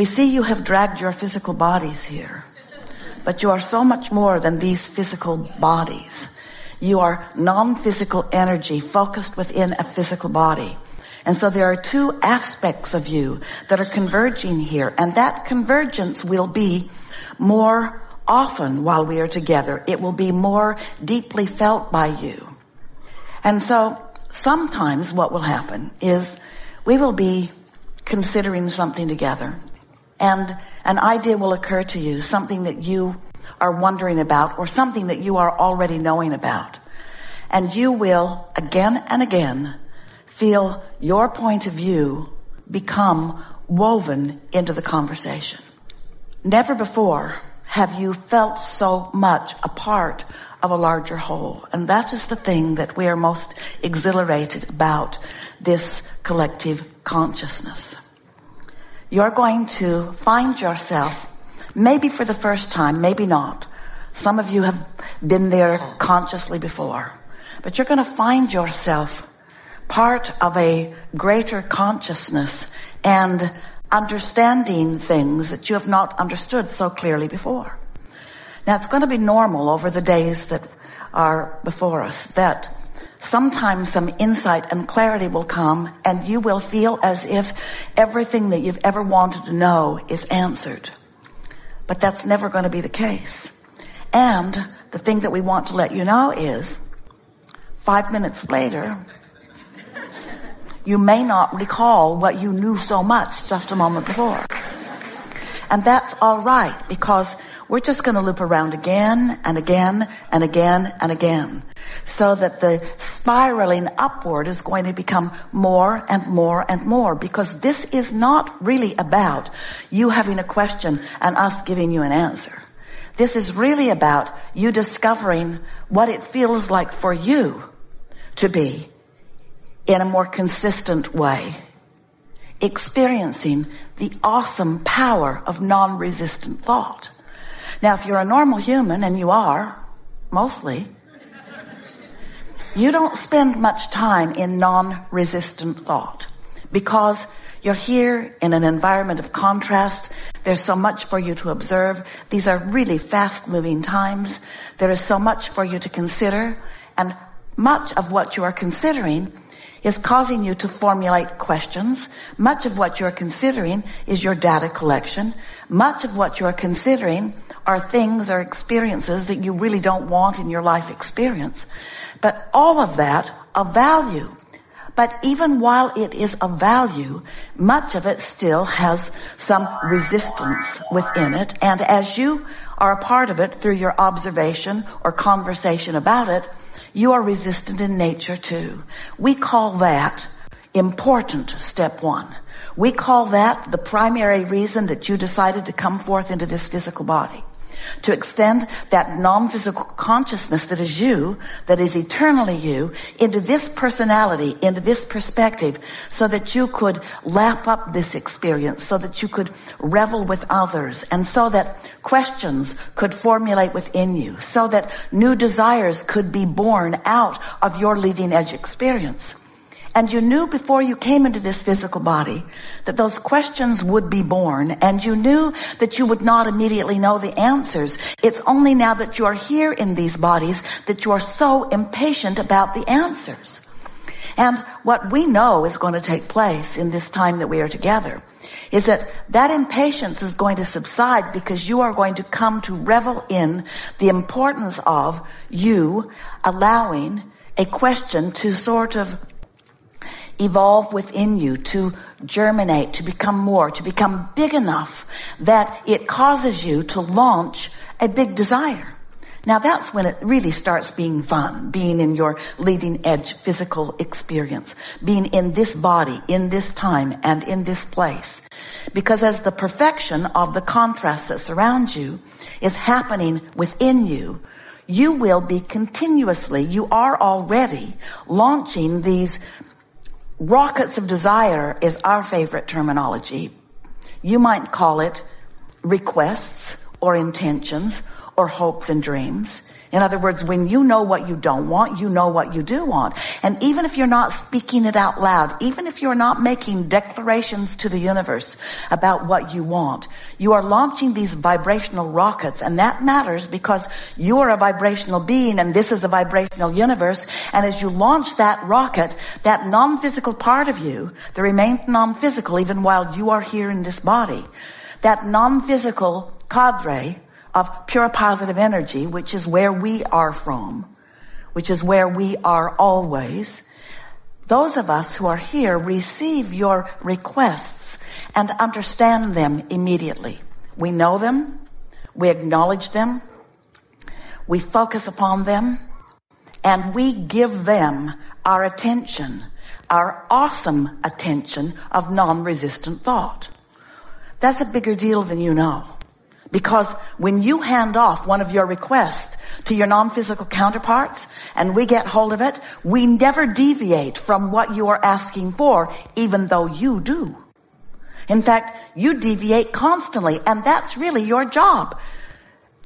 We see you have dragged your physical bodies here, but you are so much more than these physical bodies. You are non-physical energy focused within a physical body. And so there are two aspects of you that are converging here and that convergence will be more often while we are together. It will be more deeply felt by you. And so sometimes what will happen is we will be considering something together and an idea will occur to you, something that you are wondering about or something that you are already knowing about. And you will again and again feel your point of view become woven into the conversation. Never before have you felt so much a part of a larger whole. And that is the thing that we are most exhilarated about this collective consciousness. You're going to find yourself, maybe for the first time, maybe not. Some of you have been there consciously before, but you're going to find yourself part of a greater consciousness and understanding things that you have not understood so clearly before. Now it's going to be normal over the days that are before us that sometimes some insight and clarity will come and you will feel as if everything that you've ever wanted to know is answered. But that's never going to be the case. And the thing that we want to let you know is five minutes later, you may not recall what you knew so much just a moment before. And that's all right because we're just going to loop around again and again and again and again so that the spiraling upward is going to become more and more and more because this is not really about you having a question and us giving you an answer. This is really about you discovering what it feels like for you to be in a more consistent way. Experiencing the awesome power of non-resistant thought. Now, if you're a normal human, and you are, mostly, you don't spend much time in non-resistant thought because you're here in an environment of contrast. There's so much for you to observe. These are really fast moving times. There is so much for you to consider and much of what you are considering is causing you to formulate questions. Much of what you're considering is your data collection. Much of what you're considering are things or experiences that you really don't want in your life experience. But all of that of value. But even while it is of value, much of it still has some resistance within it. And as you are a part of it through your observation or conversation about it, you are resistant in nature too. We call that important step one. We call that the primary reason that you decided to come forth into this physical body to extend that non-physical consciousness that is you, that is eternally you, into this personality, into this perspective, so that you could lap up this experience, so that you could revel with others, and so that questions could formulate within you, so that new desires could be born out of your leading edge experience. And you knew before you came into this physical body that those questions would be born and you knew that you would not immediately know the answers. It's only now that you are here in these bodies that you are so impatient about the answers. And what we know is going to take place in this time that we are together is that that impatience is going to subside because you are going to come to revel in the importance of you allowing a question to sort of evolve within you, to germinate, to become more, to become big enough that it causes you to launch a big desire. Now that's when it really starts being fun, being in your leading edge physical experience, being in this body, in this time, and in this place. Because as the perfection of the contrast that surrounds you is happening within you, you will be continuously, you are already launching these rockets of desire is our favorite terminology. You might call it requests or intentions or hopes and dreams. In other words, when you know what you don't want, you know what you do want. And even if you're not speaking it out loud, even if you're not making declarations to the universe about what you want, you are launching these vibrational rockets and that matters because you are a vibrational being and this is a vibrational universe. And as you launch that rocket, that non-physical part of you, the remains non-physical even while you are here in this body, that non-physical cadre of pure positive energy, which is where we are from, which is where we are always. Those of us who are here receive your requests and understand them immediately. We know them. We acknowledge them. We focus upon them and we give them our attention, our awesome attention of non-resistant thought. That's a bigger deal than you know. Because when you hand off one of your requests to your non-physical counterparts and we get hold of it, we never deviate from what you are asking for, even though you do. In fact, you deviate constantly and that's really your job.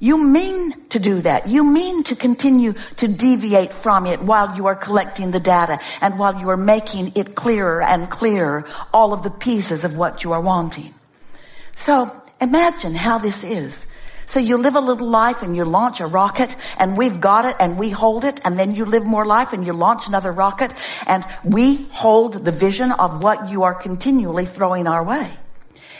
You mean to do that. You mean to continue to deviate from it while you are collecting the data and while you are making it clearer and clearer all of the pieces of what you are wanting. So Imagine how this is. So you live a little life and you launch a rocket and we've got it and we hold it and then you live more life and you launch another rocket and we hold the vision of what you are continually throwing our way.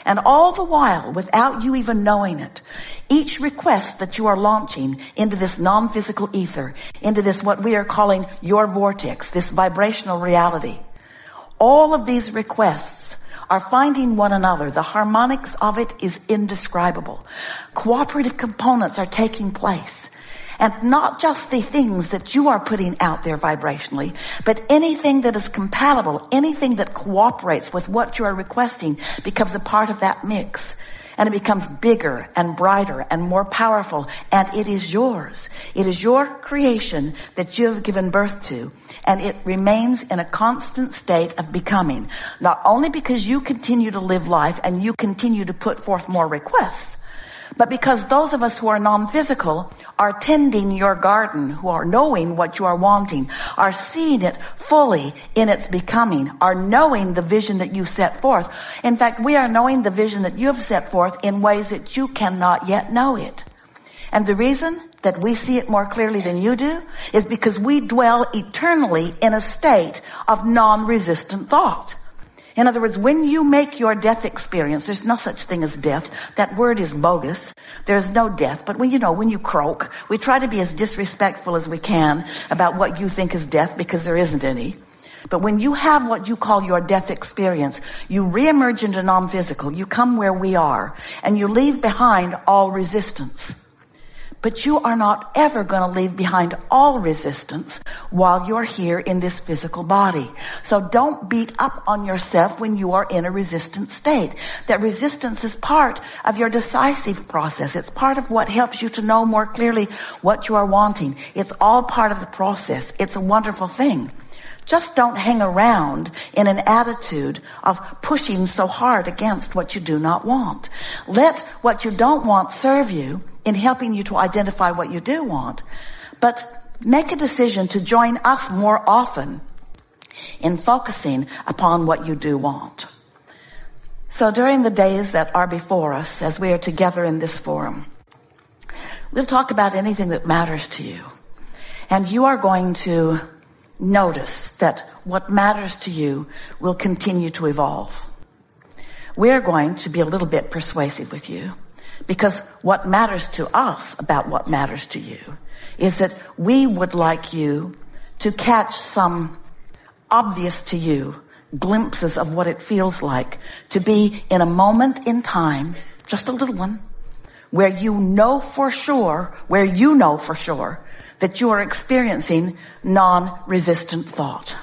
And all the while, without you even knowing it, each request that you are launching into this non-physical ether, into this what we are calling your vortex, this vibrational reality, all of these requests are finding one another. The harmonics of it is indescribable. Cooperative components are taking place. And not just the things that you are putting out there vibrationally, but anything that is compatible, anything that cooperates with what you are requesting becomes a part of that mix and it becomes bigger and brighter and more powerful and it is yours. It is your creation that you have given birth to and it remains in a constant state of becoming. Not only because you continue to live life and you continue to put forth more requests, but because those of us who are non-physical are tending your garden, who are knowing what you are wanting, are seeing it fully in its becoming, are knowing the vision that you set forth. In fact, we are knowing the vision that you have set forth in ways that you cannot yet know it. And the reason that we see it more clearly than you do is because we dwell eternally in a state of non-resistant thought. In other words, when you make your death experience, there's no such thing as death. That word is bogus. There's no death. But when you know, when you croak, we try to be as disrespectful as we can about what you think is death because there isn't any. But when you have what you call your death experience, you reemerge into non-physical, you come where we are, and you leave behind all resistance. But you are not ever going to leave behind all resistance while you're here in this physical body. So don't beat up on yourself when you are in a resistant state. That resistance is part of your decisive process. It's part of what helps you to know more clearly what you are wanting. It's all part of the process. It's a wonderful thing. Just don't hang around in an attitude of pushing so hard against what you do not want. Let what you don't want serve you in helping you to identify what you do want. But make a decision to join us more often in focusing upon what you do want. So during the days that are before us, as we are together in this forum, we'll talk about anything that matters to you. And you are going to notice that what matters to you will continue to evolve. We're going to be a little bit persuasive with you because what matters to us about what matters to you is that we would like you to catch some obvious to you glimpses of what it feels like to be in a moment in time, just a little one, where you know for sure, where you know for sure that you are experiencing non-resistant thought.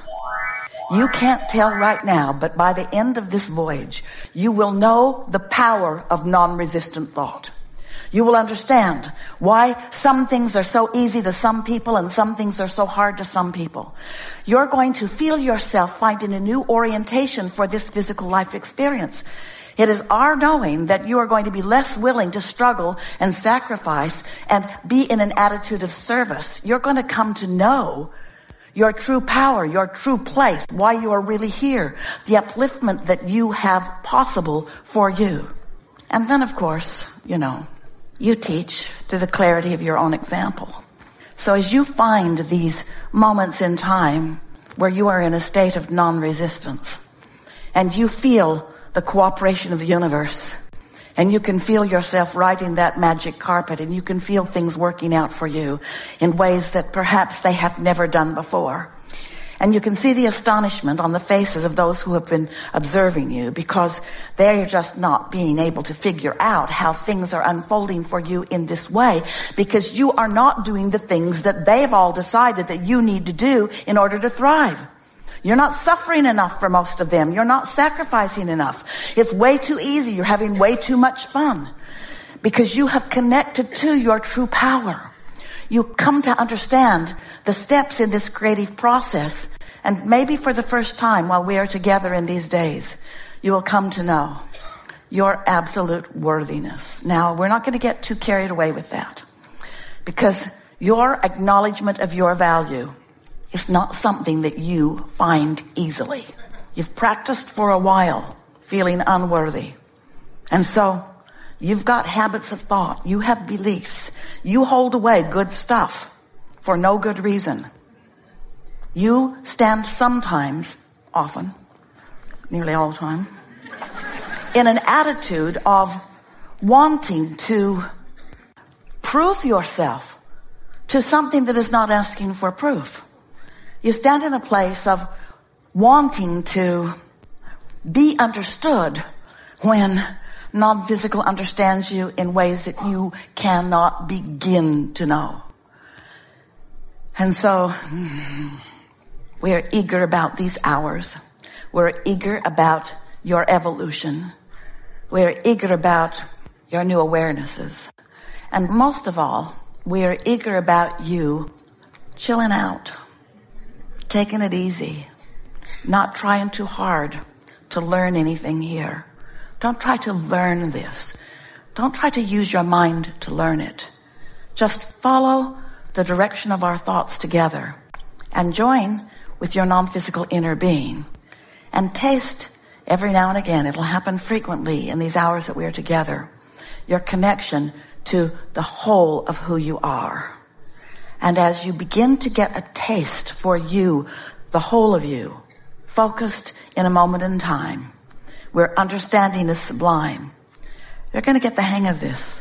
You can't tell right now, but by the end of this voyage, you will know the power of non-resistant thought. You will understand why some things are so easy to some people and some things are so hard to some people. You're going to feel yourself finding a new orientation for this physical life experience. It is our knowing that you are going to be less willing to struggle and sacrifice and be in an attitude of service. You're going to come to know your true power, your true place, why you are really here, the upliftment that you have possible for you. And then of course, you know, you teach through the clarity of your own example. So as you find these moments in time where you are in a state of non-resistance and you feel the cooperation of the universe and you can feel yourself riding that magic carpet and you can feel things working out for you in ways that perhaps they have never done before. And you can see the astonishment on the faces of those who have been observing you because they're just not being able to figure out how things are unfolding for you in this way because you are not doing the things that they've all decided that you need to do in order to thrive. You're not suffering enough for most of them. You're not sacrificing enough. It's way too easy. You're having way too much fun because you have connected to your true power. You come to understand the steps in this creative process and maybe for the first time while we are together in these days, you will come to know your absolute worthiness. Now, we're not going to get too carried away with that because your acknowledgement of your value is not something that you find easily. You've practiced for a while feeling unworthy. And so you've got habits of thought. You have beliefs. You hold away good stuff for no good reason. You stand sometimes, often, nearly all the time, in an attitude of wanting to prove yourself to something that is not asking for proof. You stand in a place of wanting to be understood when non-physical understands you in ways that you cannot begin to know. And so we're eager about these hours. We're eager about your evolution. We're eager about your new awarenesses. And most of all, we're eager about you chilling out taking it easy, not trying too hard to learn anything here. Don't try to learn this. Don't try to use your mind to learn it. Just follow the direction of our thoughts together and join with your non-physical inner being and taste every now and again. It'll happen frequently in these hours that we are together. Your connection to the whole of who you are. And as you begin to get a taste for you, the whole of you, focused in a moment in time, where understanding is sublime, you're going to get the hang of this.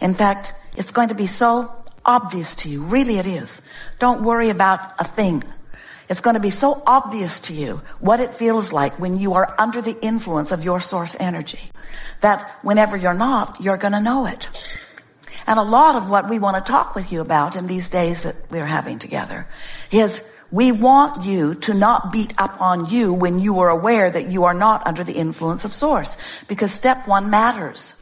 In fact, it's going to be so obvious to you. Really it is. Don't worry about a thing. It's going to be so obvious to you what it feels like when you are under the influence of your source energy that whenever you're not, you're going to know it. And a lot of what we want to talk with you about in these days that we're having together is we want you to not beat up on you when you are aware that you are not under the influence of source because step one matters.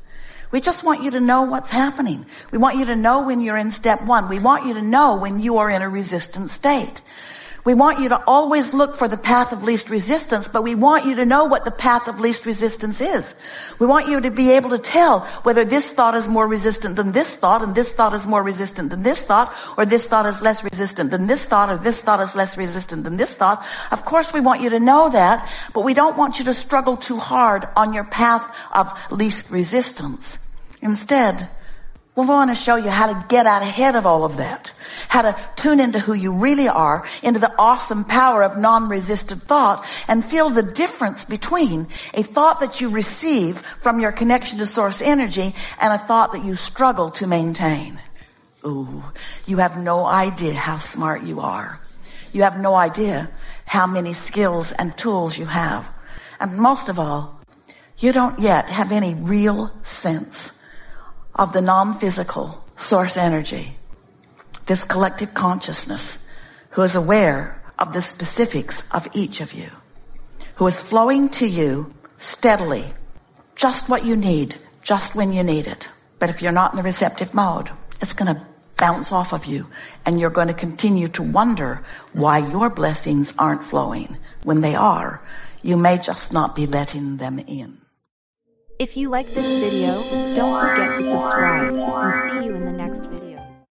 We just want you to know what's happening. We want you to know when you're in step one. We want you to know when you are in a resistant state. We want you to always look for the path of least resistance, but we want you to know what the path of least resistance is. We want you to be able to tell whether this thought is more resistant than this thought, and this thought is more resistant than this thought, or this thought is less resistant than this thought, or this thought is less resistant than this thought. Of course we want you to know that, but we don't want you to struggle too hard on your path of least resistance. Instead, we want to show you how to get out ahead of all of that. How to tune into who you really are, into the awesome power of non-resistant thought, and feel the difference between a thought that you receive from your connection to source energy and a thought that you struggle to maintain. Ooh, you have no idea how smart you are. You have no idea how many skills and tools you have. And most of all, you don't yet have any real sense of the non-physical source energy, this collective consciousness who is aware of the specifics of each of you, who is flowing to you steadily, just what you need, just when you need it. But if you're not in the receptive mode, it's going to bounce off of you and you're going to continue to wonder why your blessings aren't flowing. When they are, you may just not be letting them in. If you like this video, don't forget to subscribe and see you in the next video.